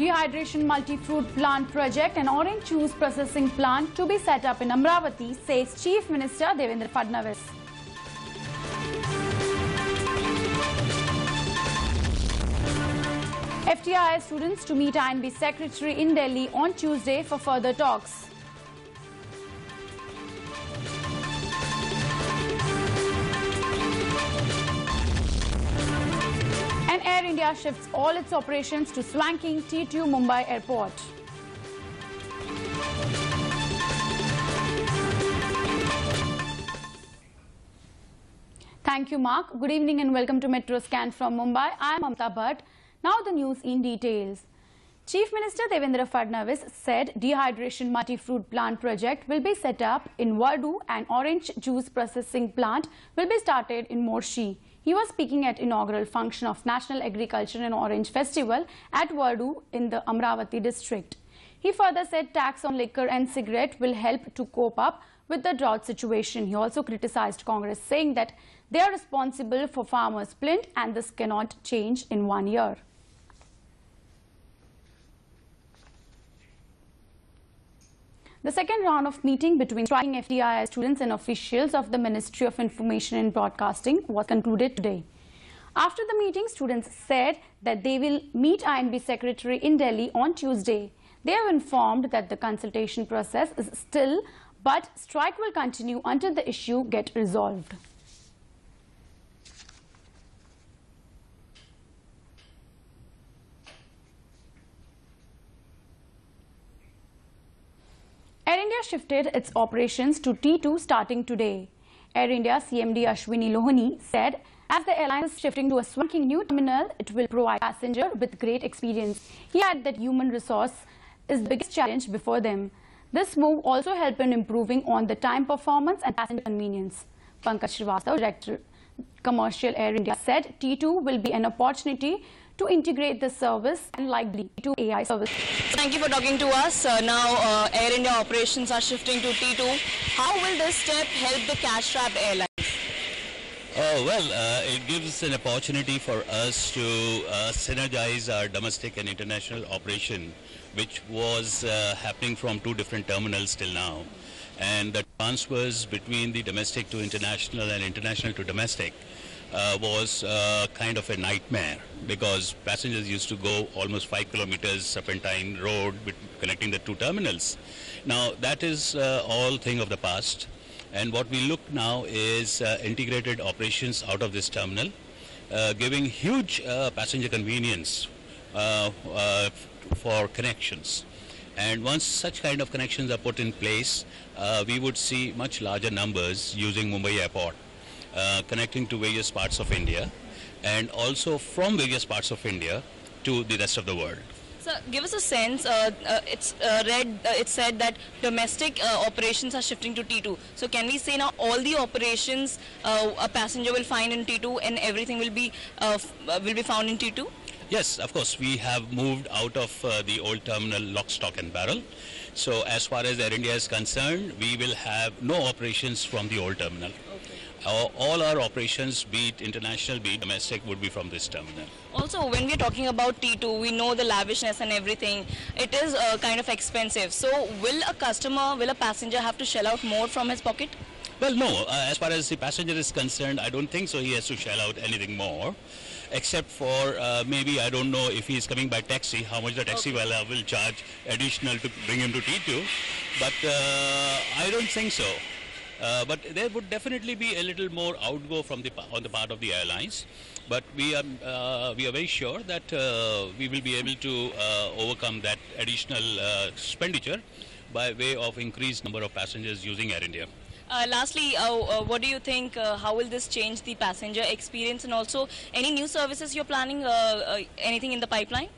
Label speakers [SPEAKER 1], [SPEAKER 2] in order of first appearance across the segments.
[SPEAKER 1] dehydration multi-fruit plant project and orange juice processing plant to be set up in Amravati, says Chief Minister Devendra Fadnavis. FTI students to meet I&B Secretary in Delhi on Tuesday for further talks. India shifts all its operations to swanking T2 Mumbai Airport. Thank you, Mark. Good evening and welcome to Metro Scan from Mumbai. I am Mamta Bhatt. Now the news in details. Chief Minister Devendra Fadnavis said dehydration multi-fruit plant project will be set up in Warud and orange juice processing plant will be started in Morshi. He was speaking at inaugural function of National Agriculture and Orange Festival at Warud in the Amravati district. He further said tax on liquor and cigarette will help to cope up with the drought situation. He also criticized Congress saying that they are responsible for farmers' splint and this cannot change in one year. The second round of meeting between striking FTI students and officials of the Ministry of Information and Broadcasting was concluded today. After the meeting, students said that they will meet I&B Secretary in Delhi on Tuesday. They have informed that the consultation process is still, but strike will continue until the issue get resolved. Air India shifted its operations to T2 starting today. Air India CMD Ashwani Lohani said, as the airline is shifting to a swanking new terminal, it will provide passenger with great experience. He added that human resource is the biggest challenge before them. This move also helped in improving on the time performance and passenger convenience. Pankaj Srivastav, Director Commercial Air India, said T2 will be an opportunity to integrate the service and likely to AI service.
[SPEAKER 2] Thank you for talking to us. Uh, now, uh, Air India operations are shifting to T2. How will this step help the cash-strapped airlines?
[SPEAKER 3] Oh, well, uh, it gives an opportunity for us to uh, synergize our domestic and international operation, which was uh, happening from two different terminals till now. And the transfers between the domestic to international and international to domestic uh, was uh, kind of a nightmare because passengers used to go almost five kilometers Serpentine Road connecting the two terminals. Now, that is uh, all thing of the past. And what we look now is uh, integrated operations out of this terminal, uh, giving huge uh, passenger convenience for connections. And once such kind of connections are put in place, we would see much larger numbers using Mumbai Airport, connecting to various parts of India, and also from various parts of India to the rest of the world.
[SPEAKER 2] So, give us a sense. Uh, uh, it's uh, read. Uh, it said that domestic uh, operations are shifting to T2. So, can we say now all the operations uh, a passenger will find in T2 and everything will be uh, f- uh, will be found in T2?
[SPEAKER 3] Yes, of course, we have moved out of uh, the old terminal lock, stock and barrel. So as far as Air India is concerned, we will have no operations from the old terminal. All our operations, be it international, be it domestic, would be from this terminal.
[SPEAKER 2] Also, when we're talking about T2, we know the lavishness and everything. It is uh, kind of expensive. So, will a customer, will a passenger have to shell out more from his pocket?
[SPEAKER 3] Well, no, uh, as far as the passenger is concerned, I don't think so he has to shell out anything more. Except for uh, maybe, I don't know if he is coming by taxi, how much the taxi wala will charge additional to bring him to T2. But uh, I don't think so. Uh, but there would definitely be a little more outgo from the on the part of the airlines. But we are uh, we are very sure that uh, we will be able to uh, overcome that additional uh, expenditure by way of increased number of passengers using Air India.
[SPEAKER 2] Uh, lastly, uh, uh, what do you think? Uh, how will this change the passenger experience? And also, any new services you're planning? Uh, uh, anything in the pipeline?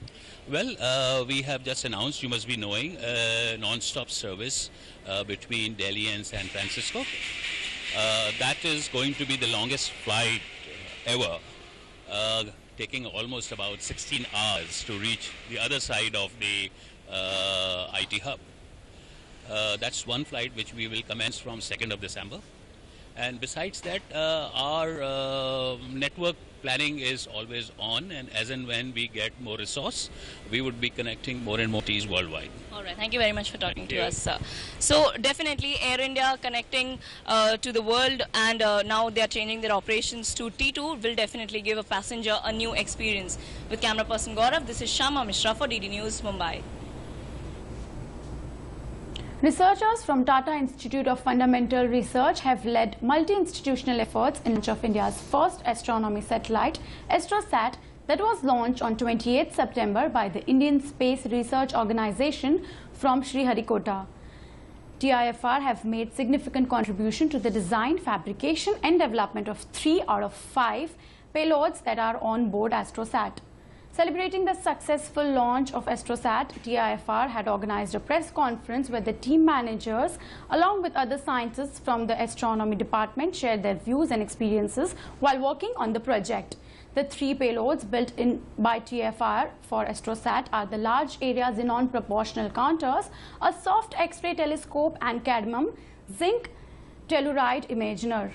[SPEAKER 3] Well, uh, we have just announced, you must be knowing, a non-stop service uh, between Delhi and San Francisco. Uh, that is going to be the longest flight ever, uh, taking almost about 16 hours to reach the other side of the uh, IT hub. Uh, that's one flight which we will commence from 2nd of December. And besides that, uh, our uh, network planning is always on, and as and when we get more resource, we would be connecting more and more Ts worldwide.
[SPEAKER 2] All right. Thank you very much for talking to us, sir. So definitely Air India connecting uh, to the world and uh, now they are changing their operations to T2 will definitely give a passenger a new experience. With camera person Gaurav, this is Shyama Mishra for DD News, Mumbai.
[SPEAKER 1] Researchers from Tata Institute of Fundamental Research have led multi-institutional efforts in launch of India's first astronomy satellite, AstroSat, that was launched on 28 September by the Indian Space Research Organization from Sriharikota. TIFR have made significant contribution to the design, fabrication and development of three out of five payloads that are on board AstroSat. Celebrating the successful launch of AstroSat, TIFR had organized a press conference where the team managers, along with other scientists from the astronomy department, shared their views and experiences while working on the project. The three payloads built in by TIFR for AstroSat are the Large Area Xenon Proportional Counters, a soft X-ray telescope and cadmium zinc telluride imager.